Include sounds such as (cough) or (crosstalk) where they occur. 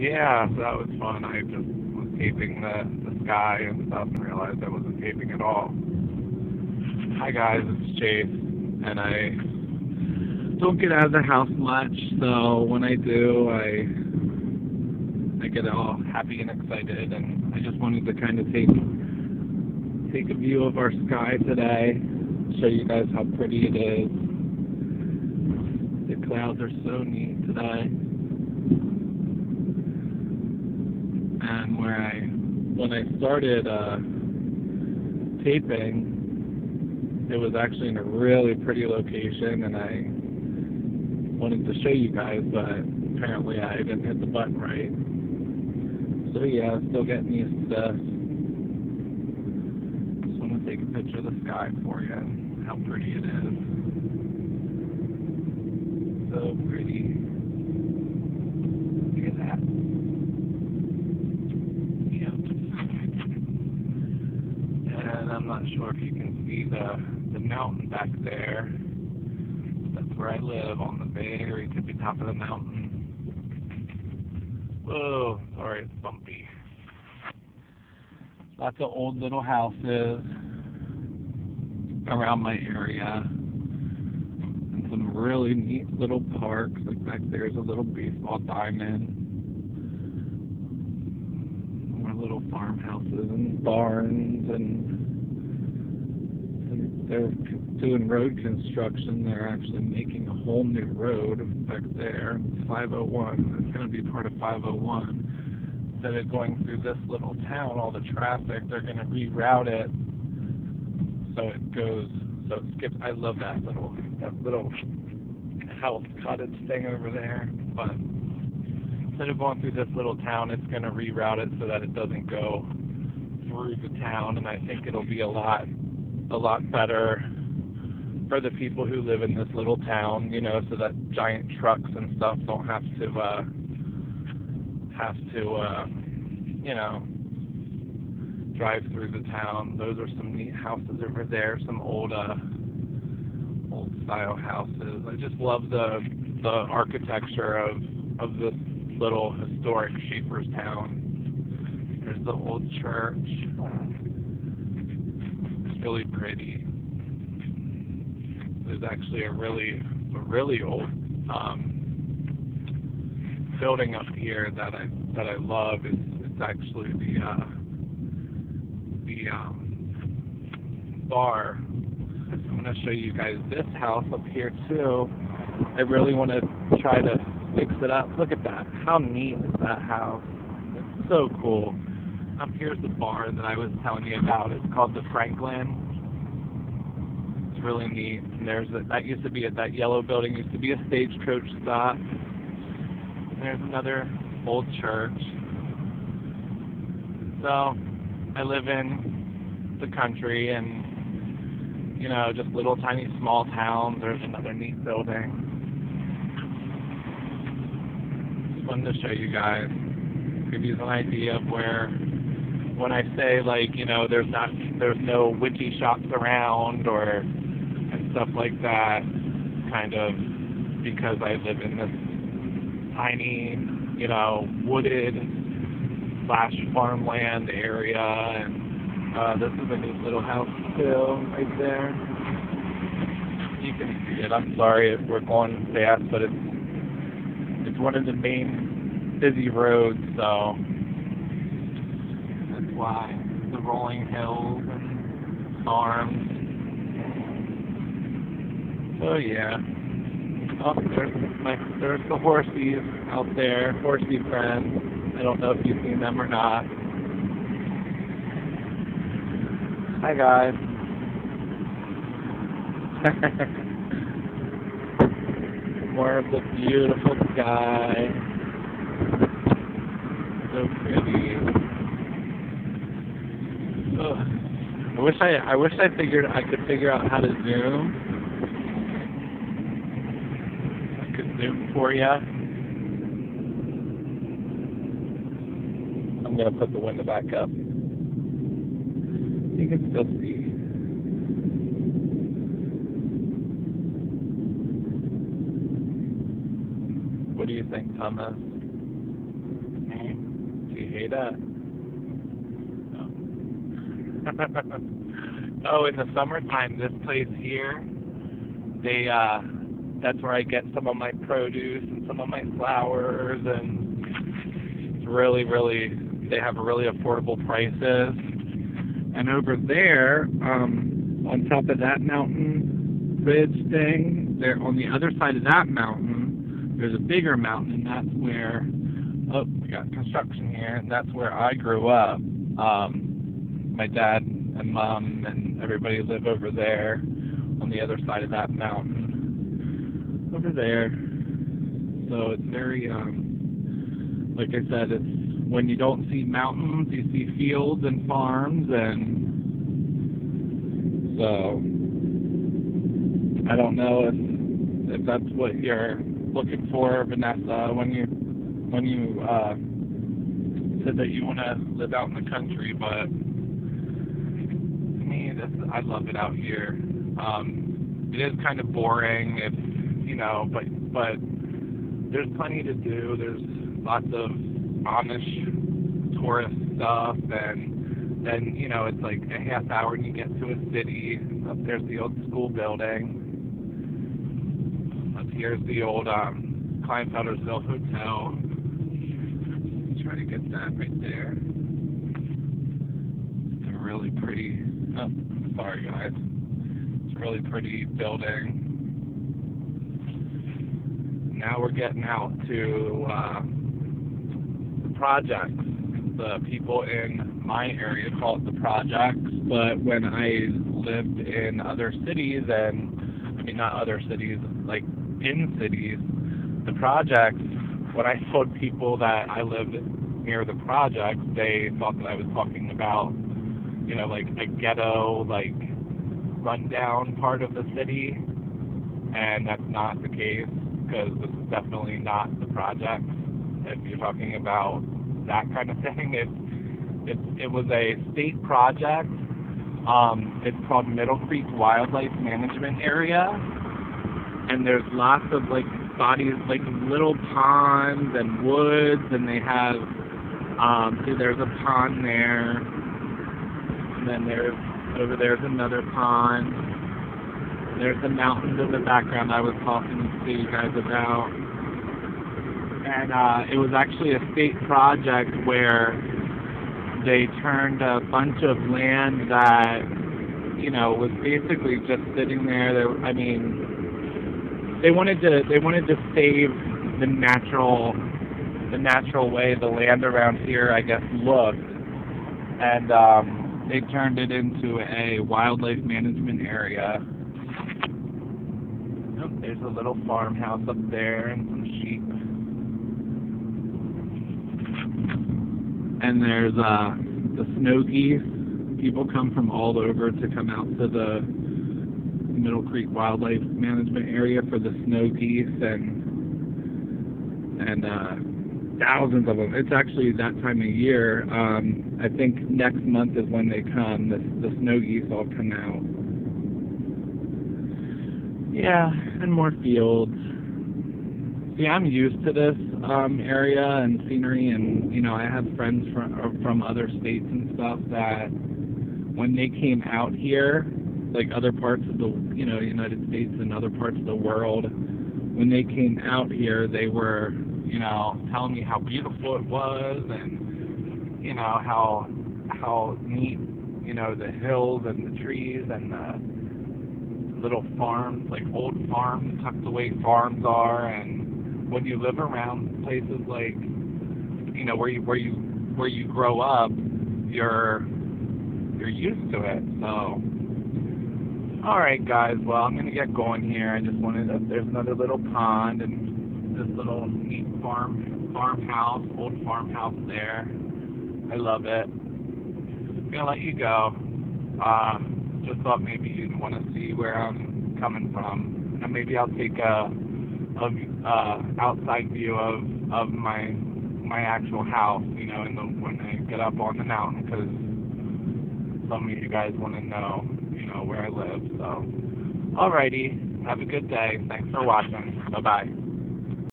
Yeah, so that was fun. I just was taping the, the sky and stuff and realized I wasn't taping at all. Hi guys, it's Chase, and I don't get out of the house much, so when I do, I I get all happy and excited, and I just wanted to kind of take take a view of our sky today, show you guys how pretty it is. The clouds are so neat today. And where I when I started uh, taping, it was actually in a really pretty location, and I wanted to show you guys, but apparently I didn't hit the button right. So yeah, still getting used to this. Just want to take a picture of the sky for you how pretty it is. So pretty. Look at that. and I'm not sure if you can see the the mountain back there. That's where I live, on the very tippy top of the mountain. Whoa, sorry, it's bumpy. Lots of old little houses around my area. And some really neat little parks. Like back there's a little baseball diamond. More little farmhouses and barns and they're doing road construction. They're actually making a whole new road back there, 501. It's going to be part of 501. Instead of going through this little town, all the traffic, they're going to reroute it so it goes, so it skips. I love that little, that little house cottage thing over there. But instead of going through this little town, it's going to reroute it so that it doesn't go through the town, and I think it'll be a lot a lot better for the people who live in this little town, you know, so that giant trucks and stuff don't have to uh have to uh you know drive through the town. Those are some neat houses over there, some old uh old style houses. I just love the the architecture of of this little historic Schaefferstown. There's the old church really pretty. There's actually a really, a really old um, building up here that I that I love. It's, it's actually the uh, the um, bar. I'm to show you guys this house up here too. I really want to try to fix it up. Look at that. How neat is that house? It's so cool. Um, here's the bar that I was telling you about. It's called the Franklin. It's really neat. And there's a, that used to be a, that yellow building used to be a stagecoach stop. And there's another old church. So I live in the country and you know just little tiny small towns. There's another neat building. Just wanted to show you guys, give you an idea of where when I say like you know there's not there's no witchy shops around or and stuff like that, kind of because I live in this tiny you know wooded slash farmland area and uh, this is a neat little house too right there. You can see it. I'm sorry if we're going fast, but it's it's one of the main busy roads, so why the rolling hills and farms. So yeah. Oh, there's my there's the horsies out there, horsey friends. I don't know if you've seen them or not. Hi guys. (laughs) More of the beautiful sky. So pretty. Ugh. I wish I I wish I figured I could figure out how to zoom. I could zoom for you. I'm gonna put the window back up. You can still see. What do you think, Thomas? Do you hate it. (laughs) oh, in the summertime, this place here, they uh, that's where I get some of my produce and some of my flowers, and it's really, really, they have really affordable prices. And over there, um, on top of that mountain ridge thing, there on the other side of that mountain, there's a bigger mountain, and that's where oh, we got construction here, and that's where I grew up. Um, my dad and mom and everybody live over there on the other side of that mountain. Over there. So it's very, um, like I said, it's when you don't see mountains, you see fields and farms, and so I don't know if if that's what you're looking for, Vanessa, when you when you uh, said that you want to live out in the country, but this I love it out here. Um, it is kind of boring, if you know, but but there's plenty to do. There's lots of Amish tourist stuff, and then you know it's like a half hour and you get to a city. Up there's the old school building. Up here's the old um, Kleinfeltersville Hotel try to get that right there. It's a really pretty, oh, sorry guys. It's a really pretty building. Now we're getting out to uh, the projects. The people in my area call it the projects, but when I lived in other cities and, I mean not other cities, like in cities, the projects when I (laughs) told people that I lived near the project, they thought that I was talking about, you know, like a ghetto, like rundown part of the city, and that's not the case because this is definitely not the project. If you're talking about that kind of (laughs) thing, it it it was a state project. Um, it's called Middle Creek Wildlife Management Area, and there's lots of like bodies, like little ponds and woods, and they have, um, there's a pond there, and then there's, over there's another pond. There's the mountains in the background I was talking to you guys about. And uh, it was actually a state project where they turned a bunch of land that, you know, was basically just sitting there. there I mean, they wanted to they wanted to save the natural the natural way the land around here I guess looked and um, they turned it into a wildlife management area. Oh, there's a little farmhouse up there and some sheep. And there's uh, the snow geese. People come from all over to come out to the Middle Creek Wildlife Management Area for the snow geese and and uh, thousands of them. It's actually that time of year. Um, I think next month is when they come. The the snow geese all come out. Yeah, and more fields. See, I'm used to this um, area and scenery, and you know, I have friends from from other states and stuff that when they came out here, like other parts of the you know United States and other parts of the world, when they came out here, they were you know telling me how beautiful it was and you know how how neat you know the hills and the trees and the little farms like old farms tucked away farms are and when you live around places like you know where you where you where you grow up you're you're used to it so Alright guys, well I'm gonna get going here. I just wanted to, there's another little pond and this little neat farm farmhouse, old farmhouse there. I love it. I'm gonna let you go. Uh, just thought maybe you'd want to see where I'm coming from. And maybe I'll take a, a uh, outside view of of my my actual house, you know, in the when I get up on the mountain, because some of you guys want to know you know, where I live. So, alrighty. Have a good day. Thanks for watching. Bye-bye.